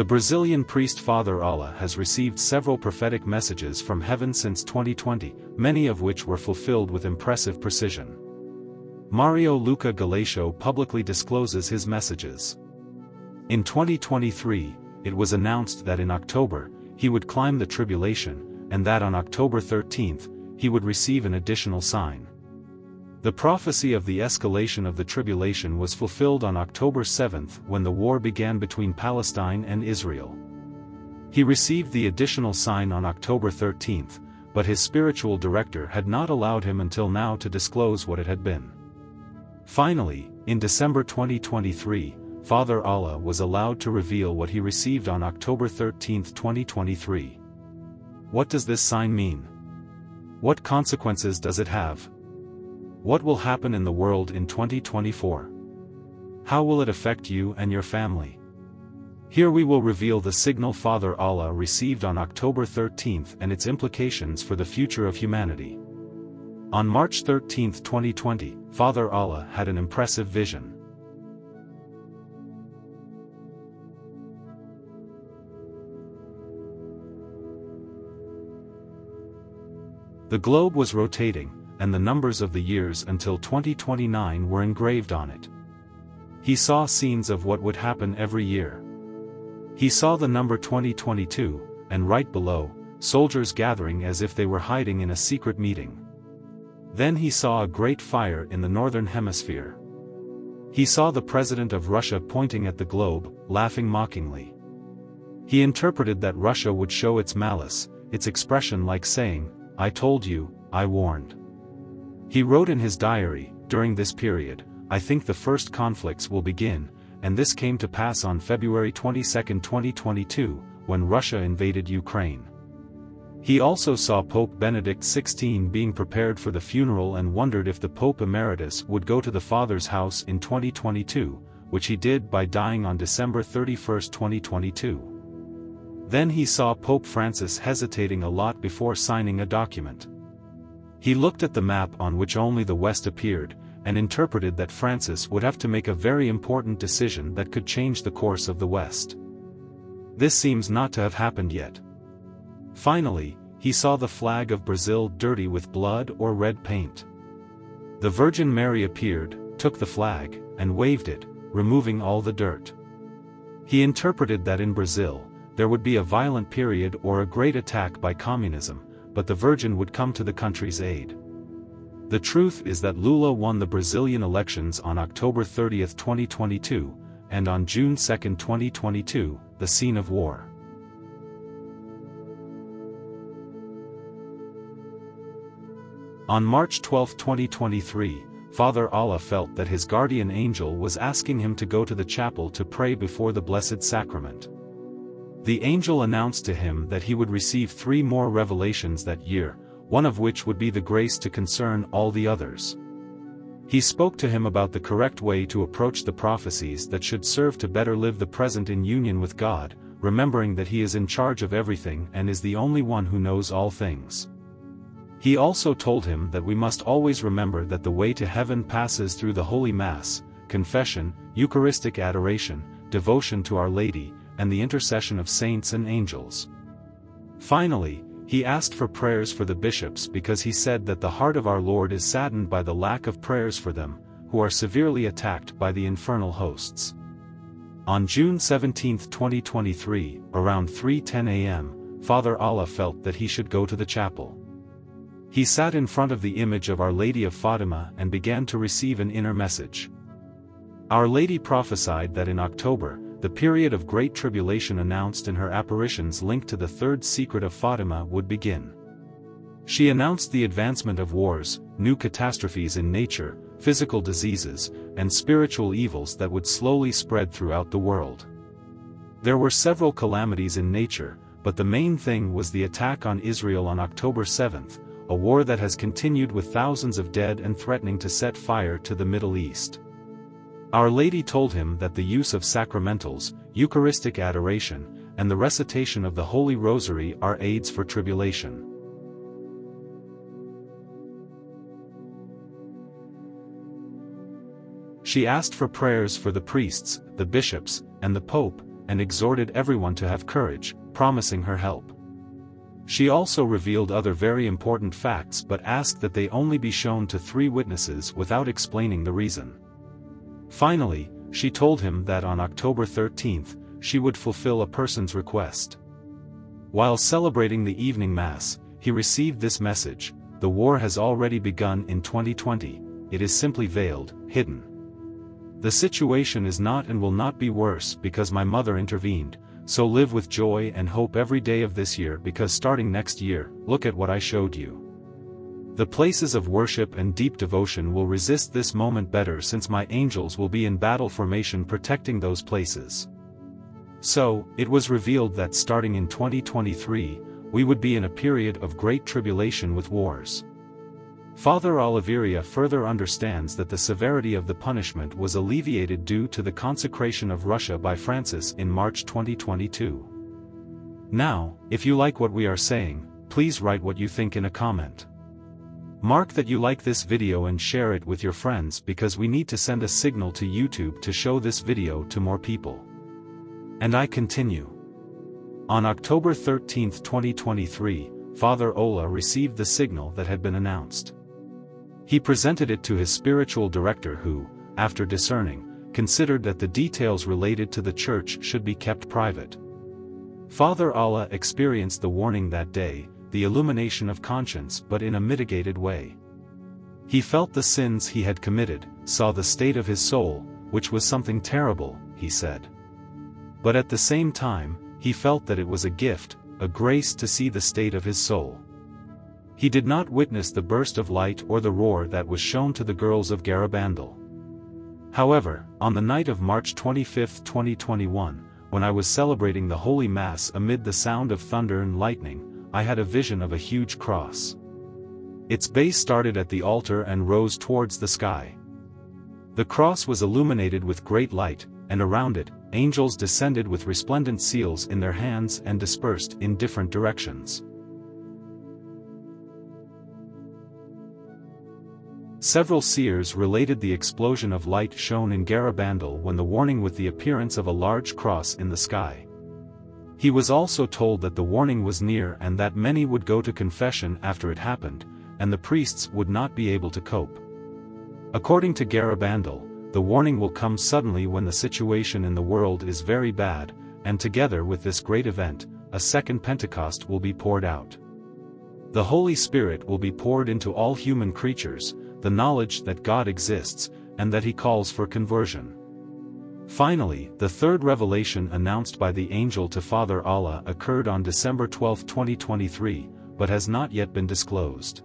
The Brazilian priest Father Allah has received several prophetic messages from heaven since 2020, many of which were fulfilled with impressive precision. Mario Luca Galacio publicly discloses his messages. In 2023, it was announced that in October, he would climb the tribulation, and that on October 13, he would receive an additional sign. The prophecy of the escalation of the tribulation was fulfilled on October 7 when the war began between Palestine and Israel. He received the additional sign on October 13, but his spiritual director had not allowed him until now to disclose what it had been. Finally, in December 2023, Father Allah was allowed to reveal what he received on October 13, 2023. What does this sign mean? What consequences does it have? What will happen in the world in 2024? How will it affect you and your family? Here we will reveal the signal Father Allah received on October 13 and its implications for the future of humanity. On March 13, 2020, Father Allah had an impressive vision. The globe was rotating, and the numbers of the years until 2029 were engraved on it. He saw scenes of what would happen every year. He saw the number 2022, and right below, soldiers gathering as if they were hiding in a secret meeting. Then he saw a great fire in the northern hemisphere. He saw the president of Russia pointing at the globe, laughing mockingly. He interpreted that Russia would show its malice, its expression like saying, I told you, I warned. He wrote in his diary, during this period, I think the first conflicts will begin, and this came to pass on February 22, 2022, when Russia invaded Ukraine. He also saw Pope Benedict XVI being prepared for the funeral and wondered if the Pope Emeritus would go to the Father's house in 2022, which he did by dying on December 31, 2022. Then he saw Pope Francis hesitating a lot before signing a document. He looked at the map on which only the West appeared, and interpreted that Francis would have to make a very important decision that could change the course of the West. This seems not to have happened yet. Finally, he saw the flag of Brazil dirty with blood or red paint. The Virgin Mary appeared, took the flag, and waved it, removing all the dirt. He interpreted that in Brazil, there would be a violent period or a great attack by communism, but the Virgin would come to the country's aid. The truth is that Lula won the Brazilian elections on October 30, 2022, and on June 2, 2022, the scene of war. On March 12, 2023, Father Allah felt that his guardian angel was asking him to go to the chapel to pray before the Blessed Sacrament. The angel announced to him that he would receive three more revelations that year, one of which would be the grace to concern all the others. He spoke to him about the correct way to approach the prophecies that should serve to better live the present in union with God, remembering that he is in charge of everything and is the only one who knows all things. He also told him that we must always remember that the way to heaven passes through the Holy Mass, confession, Eucharistic adoration, devotion to Our Lady, and the intercession of saints and angels. Finally, he asked for prayers for the bishops because he said that the heart of our Lord is saddened by the lack of prayers for them, who are severely attacked by the infernal hosts. On June 17, 2023, around 3.10 am, Father Allah felt that he should go to the chapel. He sat in front of the image of Our Lady of Fatima and began to receive an inner message. Our Lady prophesied that in October, the period of great tribulation announced in her apparitions linked to the third secret of Fatima would begin. She announced the advancement of wars, new catastrophes in nature, physical diseases, and spiritual evils that would slowly spread throughout the world. There were several calamities in nature, but the main thing was the attack on Israel on October 7, a war that has continued with thousands of dead and threatening to set fire to the Middle East. Our Lady told him that the use of sacramentals, Eucharistic adoration, and the recitation of the Holy Rosary are aids for tribulation. She asked for prayers for the priests, the bishops, and the Pope, and exhorted everyone to have courage, promising her help. She also revealed other very important facts but asked that they only be shown to three witnesses without explaining the reason. Finally, she told him that on October 13, she would fulfill a person's request. While celebrating the evening mass, he received this message, the war has already begun in 2020, it is simply veiled, hidden. The situation is not and will not be worse because my mother intervened, so live with joy and hope every day of this year because starting next year, look at what I showed you. The places of worship and deep devotion will resist this moment better since my angels will be in battle formation protecting those places. So, it was revealed that starting in 2023, we would be in a period of great tribulation with wars. Father Oliveira further understands that the severity of the punishment was alleviated due to the consecration of Russia by Francis in March 2022. Now, if you like what we are saying, please write what you think in a comment. Mark that you like this video and share it with your friends because we need to send a signal to YouTube to show this video to more people. And I continue. On October 13, 2023, Father Ola received the signal that had been announced. He presented it to his spiritual director who, after discerning, considered that the details related to the church should be kept private. Father Allah experienced the warning that day, the illumination of conscience but in a mitigated way. He felt the sins he had committed, saw the state of his soul, which was something terrible, he said. But at the same time, he felt that it was a gift, a grace to see the state of his soul. He did not witness the burst of light or the roar that was shown to the girls of Garabandal. However, on the night of March 25, 2021, when I was celebrating the Holy Mass amid the sound of thunder and lightning, I had a vision of a huge cross. Its base started at the altar and rose towards the sky. The cross was illuminated with great light, and around it, angels descended with resplendent seals in their hands and dispersed in different directions. Several seers related the explosion of light shown in Garabandal when the warning with the appearance of a large cross in the sky. He was also told that the warning was near and that many would go to confession after it happened, and the priests would not be able to cope. According to Garabandal, the warning will come suddenly when the situation in the world is very bad, and together with this great event, a second Pentecost will be poured out. The Holy Spirit will be poured into all human creatures, the knowledge that God exists, and that he calls for conversion. Finally, the third revelation announced by the angel to Father Allah occurred on December 12, 2023, but has not yet been disclosed.